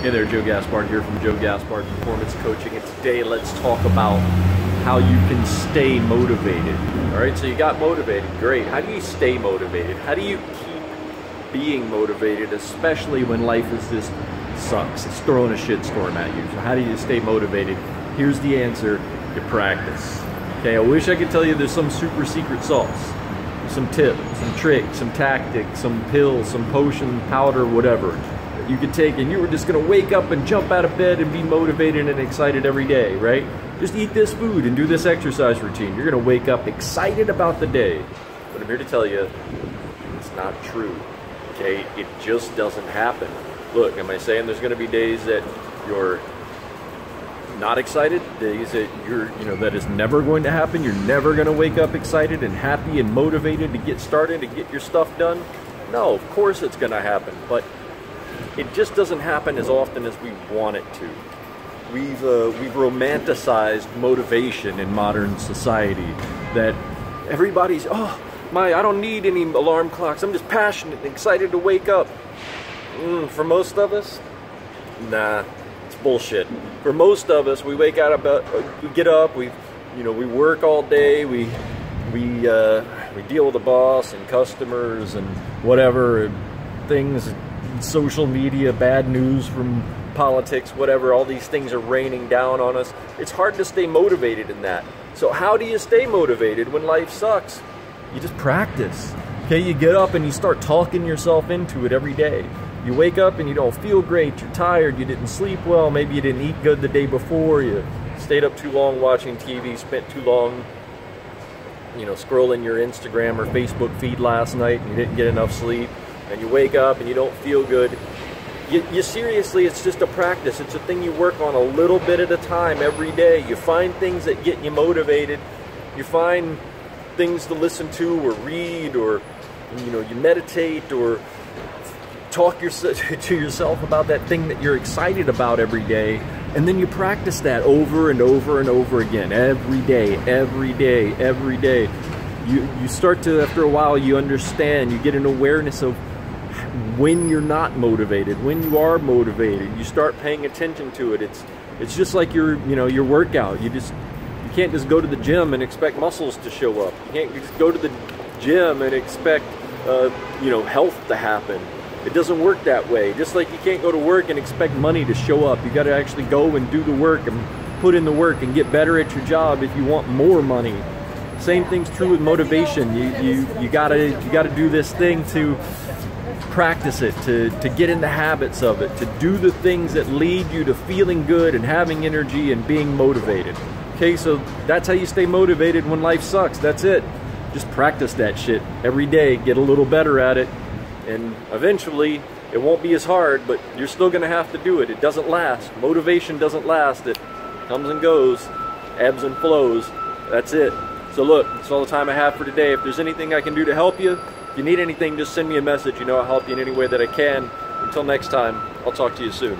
Hey there, Joe Gaspard here from Joe Gaspard Performance Coaching, and today let's talk about how you can stay motivated. All right, so you got motivated, great. How do you stay motivated? How do you keep being motivated, especially when life is just sucks? It's throwing a shitstorm at you. So how do you stay motivated? Here's the answer: you practice. Okay, I wish I could tell you there's some super secret sauce, some tip, some trick, some tactic, some pill, some potion, powder, whatever you could take and you were just going to wake up and jump out of bed and be motivated and excited every day, right? Just eat this food and do this exercise routine. You're going to wake up excited about the day. But I'm here to tell you, it's not true. Okay? It just doesn't happen. Look, am I saying there's going to be days that you're not excited, days that you're, you know, that is never going to happen. You're never going to wake up excited and happy and motivated to get started and get your stuff done. No, of course it's going to happen, but it just doesn't happen as often as we want it to. We've, uh, we've romanticized motivation in modern society that everybody's, oh, my, I don't need any alarm clocks. I'm just passionate and excited to wake up. Mm, for most of us, nah, it's bullshit. For most of us, we wake out about, uh, we get up, we, you know, we work all day, we, we, uh, we deal with the boss and customers and whatever things social media, bad news from politics, whatever, all these things are raining down on us. It's hard to stay motivated in that. So, how do you stay motivated when life sucks? You just practice. Okay, you get up and you start talking yourself into it every day. You wake up and you don't feel great, you're tired, you didn't sleep well, maybe you didn't eat good the day before, you stayed up too long watching TV, spent too long you know, scrolling your Instagram or Facebook feed last night and you didn't get enough sleep and you wake up and you don't feel good, you, you, seriously, it's just a practice. It's a thing you work on a little bit at a time every day. You find things that get you motivated. You find things to listen to or read or, you know, you meditate or talk your, to yourself about that thing that you're excited about every day. And then you practice that over and over and over again, every day, every day, every day. You, you start to, after a while, you understand, you get an awareness of when you're not motivated, when you are motivated, you start paying attention to it. It's it's just like your you know your workout. You just you can't just go to the gym and expect muscles to show up. You can't just go to the gym and expect uh, you know health to happen. It doesn't work that way. Just like you can't go to work and expect money to show up. You got to actually go and do the work and put in the work and get better at your job if you want more money. Same thing's true with motivation. You you you gotta you gotta do this thing to practice it, to, to get in the habits of it, to do the things that lead you to feeling good and having energy and being motivated. Okay, so that's how you stay motivated when life sucks. That's it. Just practice that shit every day, get a little better at it, and eventually it won't be as hard, but you're still gonna have to do it. It doesn't last. Motivation doesn't last. It comes and goes, ebbs and flows. That's it. So look, that's all the time I have for today. If there's anything I can do to help you, if you need anything, just send me a message. You know I'll help you in any way that I can. Until next time, I'll talk to you soon.